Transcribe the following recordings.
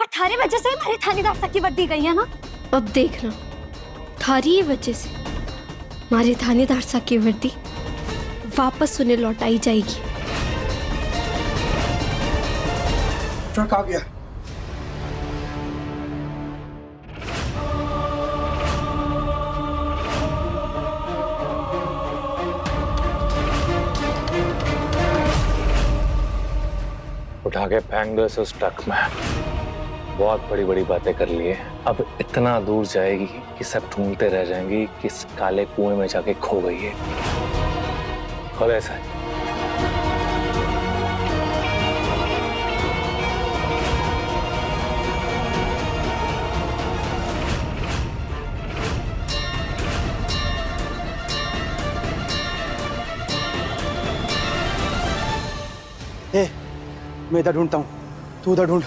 अठारह वजह से हमारे थानेदार तक की वर्दी गई है ना? अब देखना थारी वजह से हमारे थानेदार सा की वर्दी वापस उन्हें लौटाई जाएगी। ट्रक आ गया। उठा के से दो उस ट्रक में बहुत बड़ी बड़ी बातें कर लिए। अब इतना दूर जाएगी कि सब ढूंढते रह जाएँगी किस काले कुएँ में जाके खो गई है। और ऐसा है। मैं इधर ढूंढता हूँ। तू उधर ढूंढ।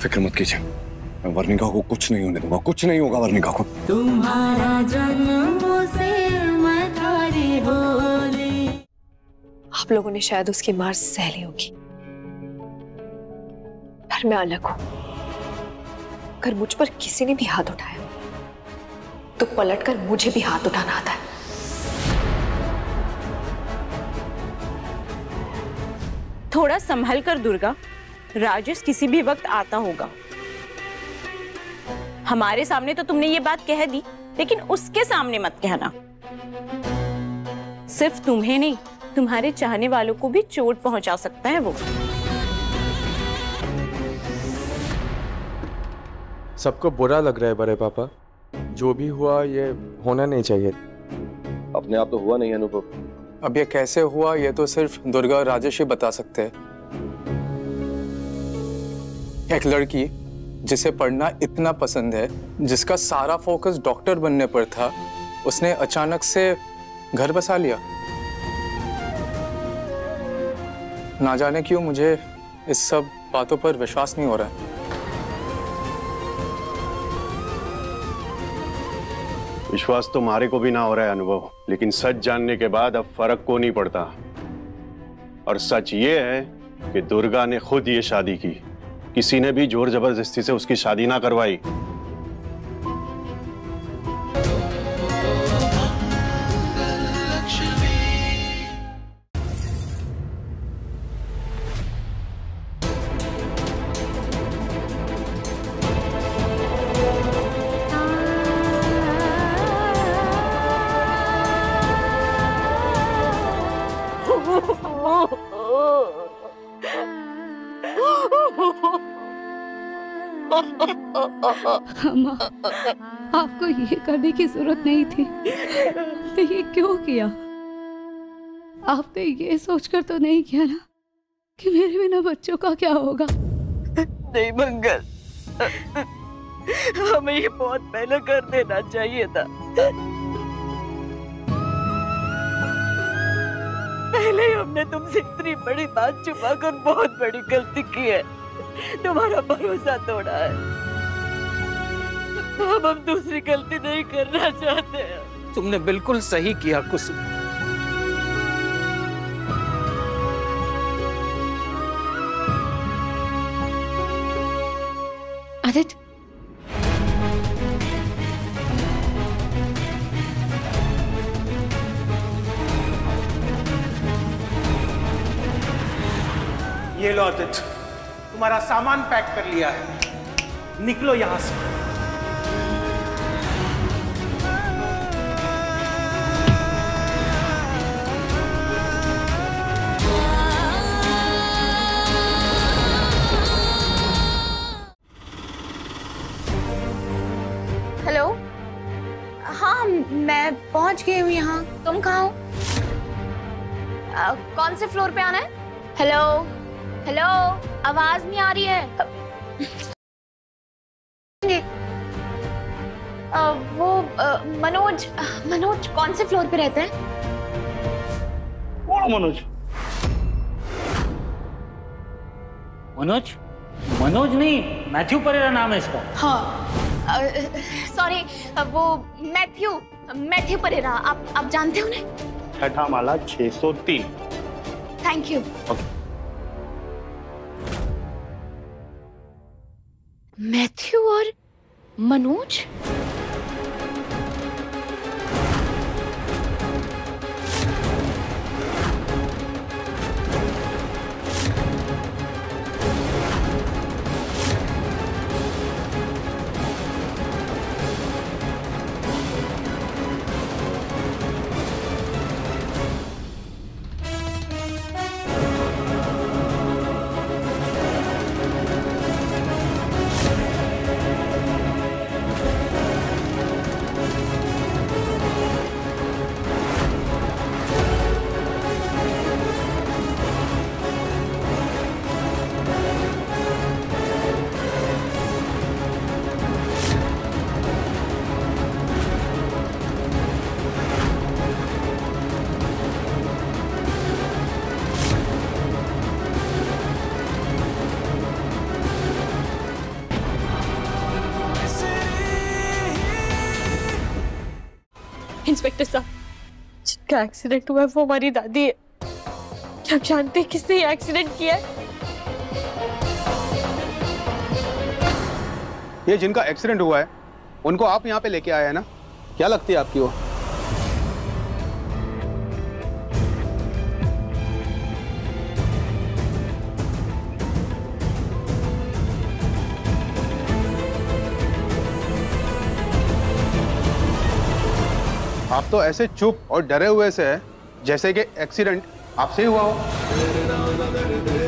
फ़िक्र मत कीजिए। मैं वर्णिका को कुछ नहीं होने दूँगा कुछ नहीं होगा वर्णिका को। तुम्हारा जन्म से मैं थारी होली आप लोगों ने शायद उसकी मार सह ली होगी। पर मैं अलग हूँ। अगर मुझ पर किसी ने भी हाथ उठाया तो पलटकर मुझे भी हाथ उठाना आता है। थोड़ा संभल कर दुर्गा। राजेश किसी भी वक्त आता होगा। हमारे सामने तो तुमने ये बात कह दी लेकिन उसके सामने मत कहना। सिर्फ़ तुम्हें नहीं तुम्हारे चाहने वालों को भी चोट पहुँचा सकता है वो। सबको बुरा लग रहा है बड़े पापा। जो भी हुआ ये होना नहीं चाहिए। अपने आप तो हुआ नहीं अनुभव। अब ये कैसे हुआ ये तो सिर्फ़ दुर्गा और राजेश ही बता सकते हैं। एक लड़की जिसे पढ़ना इतना पसंद है, जिसका सारा फोकस डॉक्टर बनने पर था, उसने अचानक से घर बसा लिया। ना जाने क्यों मुझे इस सब बातों पर विश्वास नहीं हो रहा विश्वास तो मारे को भी ना हो रहा है, अनुभव। लेकिन सच जानने के बाद अब फ़र्क को नहीं पड़ता। और सच ये है कि दुर्गा ने खुद ये शादी की। किसी ने भी ज़ोर ज़बरदस्ती से उसकी शादी ना करवाई। अम्मा, आपको ये करने की ज़रूरत नहीं थी। तो ये क्यों किया? आपने ये सोचकर तो नहीं किया ना कि मेरे बिना बच्चों का क्या होगा? नहीं, मंगल। हमें ये बहुत पहले कर देना चाहिए था। पहले ही हमने तुमसे इतनी बड़ी बात छुपाकर बहुत बड़ी गलती की है। तुम्हारा भरोसा तोड़ा है। अब हम दूसरी गलती नहीं करना चाहते हैं। तुमने बिल्कुल सही किया कुसुम। आदित्य। ये लो आदित्य। तुम्हारा सामान पैक कर लिया है। निकलो यहाँ से। हेलो? हाँ मैं पहुँच गई हूँ यहाँ। तुम कहाँ हो? कौन से फ्लोर पे आना है? हेलो हेलो आवाज़ नहीं आ रही है। अ, वो अ, मनोज मनोज कौन से फ्लोर पे रहते हैं? कौन मनोज? मनोज? मनोज नहीं मैथ्यू परेरा नाम है इसका। हाँ सॉरी वो मैथ्यू मैथ्यू परेरा आप आप जानते हो उन्हें? छठा माला 603 थैंक यू मैथ्यू और मनोज? इंस्पेक्टर साहब जिनका एक्सीडेंट हुआ वो हमारी दादी है। क्या आप जानते हैं किसने एक्सीडेंट किया है? ये जिनका एक्सीडेंट हुआ है, उनको आप यहाँ पे लेके आए हैं ना? क्या लगती है आपकी वो? आप तो ऐसे चुप और डरे हुए से हैं, जैसे कि एक्सीडेंट आपसे ही हुआ हो।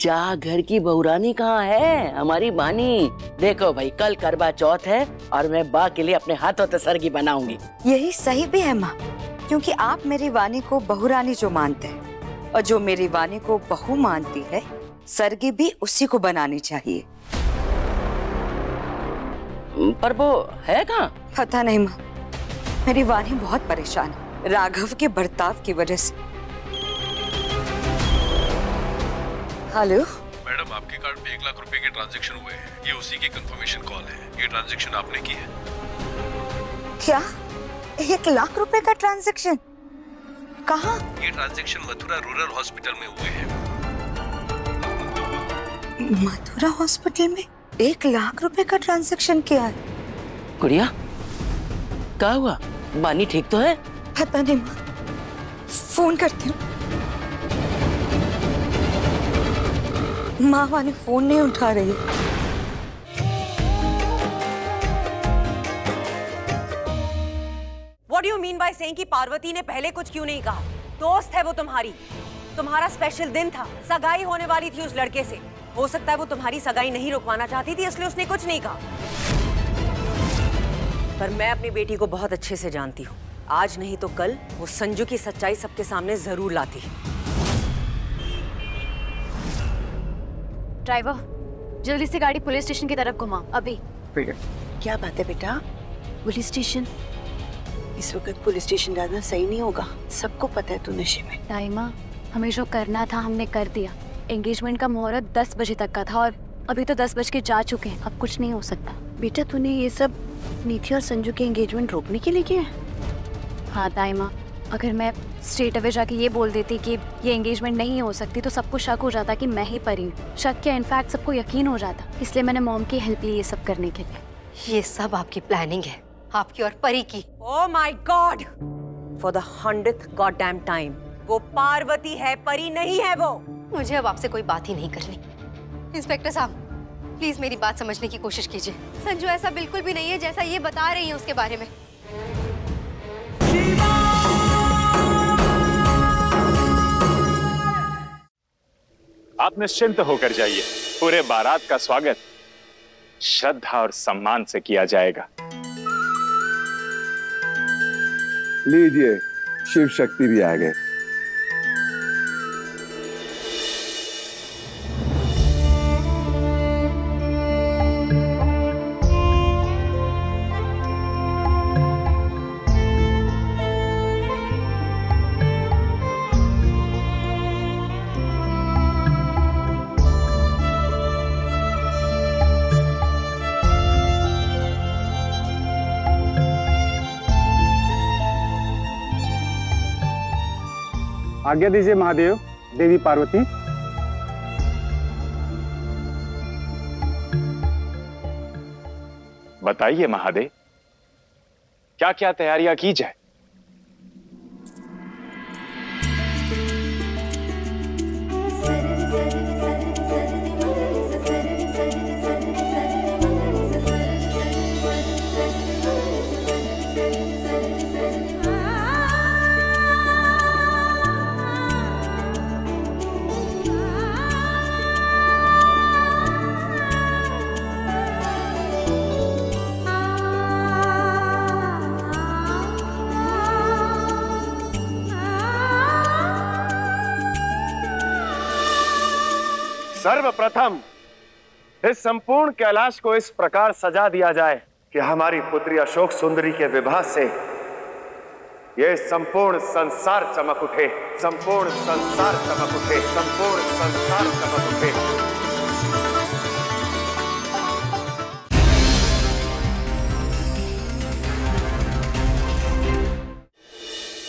जा घर की बहुरानी कहाँ है? हमारी बानी। देखो भाई कल करवा चौथ है और मैं बा के लिए अपने हाथों से सरगी बनाऊँगी। यही सही भी है माँ क्योंकि आप मेरी वानी को बहुरानी जो मानते हैं और जो मेरी वानी को बहु मानती है सरगी भी उसी को बनानी चाहिए। पर वो है कहाँ? पता नहीं माँ मेरी वानी बहुत परेशान है। राघव के बर्ताव की वजह से। हेलो? मैडम आपके कार्ड में एक लाख रुपए के ट्रांजैक्शन हुए हैं। ये उसी की कंफर्मेशन कॉल है। ये ट्रांजैक्शन आपने की है। क्या? एक लाख रुपए का ट्रांजैक्शन? कहाँ? ये ट्रांजैक्शन मथुरा रूरल हॉस्पिटल में हुए हैं। मथुरा हॉस्पिटल में एक लाख रुपए का ट्रांजैक्शन किया है। गुड़िया क्या हुआ? बानी ठीक तो है? पता नहीं माँ। फ़ोन करती हूँ। माँ वाली फ़ोन नहीं उठा रही। What do you mean by saying कि पार्वती ने पहले कुछ क्यों नहीं कहा? दोस्त है वो तुम्हारी। तुम्हारा स्पेशल दिन था। सगाई होने वाली थी उस लड़के से। हो सकता है वो तुम्हारी सगाई नहीं रुकवाना चाहती थी, इसलिए उसने कुछ नहीं कहा। पर मैं अपनी बेटी को बहुत अच्छे से जानती हूँ। आज नहीं तो कल वो संजू की सच्चाई सबके सामने ज़रूर लाती ड्राइवर जल्दी से गाड़ी पुलिस स्टेशन की तरफ़ घुमा अभी। ठीक है। क्या बात है बेटा? Police station? इस वक्त पुलिस स्टेशन जाना सही नहीं होगा। सबको पता है तू नशे में। टाइमा हमें जो करना था हमने कर दिया। एंगेजमेंट का मुहूर्त दस बजे तक का था और अभी तो दस बज के जा चुके हैं। अब कुछ नहीं हो सकता। बेटा तूने ये सब नीति और संजू के एंगेजमेंट रोकने के लिए किया है? हाँ ताइमा अगर मैं स्ट्रेट अवे जाके ये बोल देती कि ये एंगेजमेंट नहीं हो सकती तो सबको शक हो जाता कि मैं ही परी हूँ। शक क्या इनफैक्ट सबको यकीन हो जाता। इसलिए मैंने मॉम की हेल्प ली ये सब करने के लिए। ये सब आपकी प्लानिंग है आपकी और परी की। Oh my God! For the hundredth goddamn time, वो पार्वती है परी नहीं है वो। मुझे अब आपसे कोई बात ही नहीं करनी। इंस्पेक्टर साहब प्लीज़ मेरी बात समझने की कोशिश कीजिए। संजू ऐसा बिल्कुल भी नहीं है जैसा ये बता रही है उसके बारे में। आप निश्चिंत होकर जाइए। पूरे बारात का स्वागत श्रद्धा और सम्मान से किया जाएगा। लीजिए, शिव शक्ति भी आ गए। आज्ञा दीजिए महादेव देवी पार्वती। बताइए महादेव क्या क्या तैयारियाँ की जाए? सर्वप्रथम इस संपूर्ण कैलाश को इस प्रकार सजा दिया जाए कि हमारी पुत्री अशोक सुंदरी के विवाह से ये संपूर्ण संसार चमक उठे, संपूर्ण संसार चमक उठे, संपूर्ण संसार चमक उठे।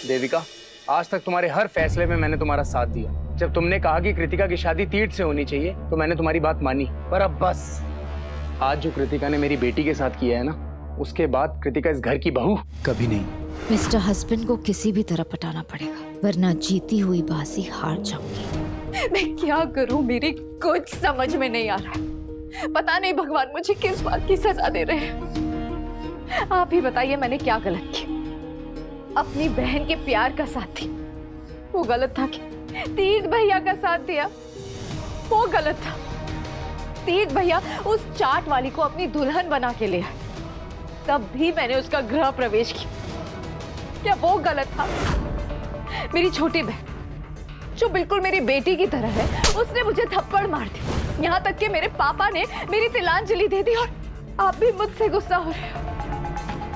देविका आज तक तुम्हारे हर फैसले में मैंने तुम्हारा साथ दिया। जब तुमने कहा कि कृतिका की शादी तीर्थ से होनी चाहिए तो मैंने तुम्हारी बात मानी। पर अब बस। आज जो कृतिका ने मेरी बेटी के साथ किया है ना उसके बाद कृतिका इस घर की बहू। कभी नहीं। मिस्टर हस्बैंड को किसी भी तरह पटाना पड़ेगा वरना जीती हुई बाजी हार जाऊँगी। मैं क्या करूँ? मेरी कुछ समझ में नहीं आ रहा पता नहीं भगवान मुझे किस बात की सजा दे रहे हैं। आप ही बताइए मैंने क्या गलत किया। अपनी बहन के प्यार का साथ। थी वो गलत था कि तीर्थ भैया का साथ दिया वो गलत था। तीर्थ भैया उस चाट वाली को अपनी दुल्हन बना के ले आए। तब भी मैंने उसका गृह प्रवेश किया। क्या वो गलत था? मेरी छोटी बहन, जो बिल्कुल मेरी बेटी की तरह है, उसने मुझे थप्पड़ मार दी यहाँ तक कि मेरे पापा ने मेरी तिलांजलि दे दी और आप भी मुझसे गुस्सा हो रहे हो।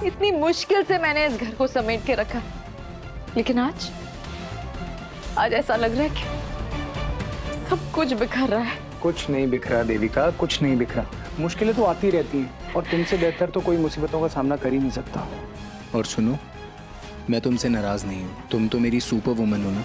इतनी मुश्किल से मैंने इस घर को समेट के रखा। लेकिन आज आज ऐसा लग रहा है कि सब कुछ बिखर रहा है। कुछ नहीं बिखरा देविका कुछ नहीं बिखरा। मुश्किलें तो आती रहती हैं और तुमसे बेहतर तो कोई मुसीबतों का सामना कर ही नहीं सकता। और सुनो मैं तुमसे नाराज़ नहीं हूँ। तुम तो मेरी सुपर वुमन हो ना?